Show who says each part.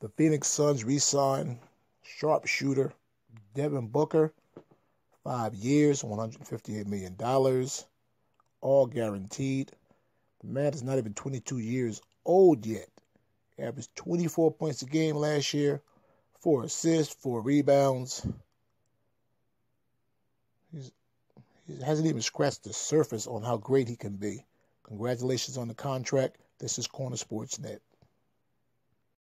Speaker 1: The Phoenix Suns re-signed sharpshooter Devin Booker, five years, $158 million, all guaranteed. The man is not even 22 years old yet. He averaged 24 points a game last year, four assists, four rebounds. He's, he hasn't even scratched the surface on how great he can be. Congratulations on the contract. This is Corner Sports Net.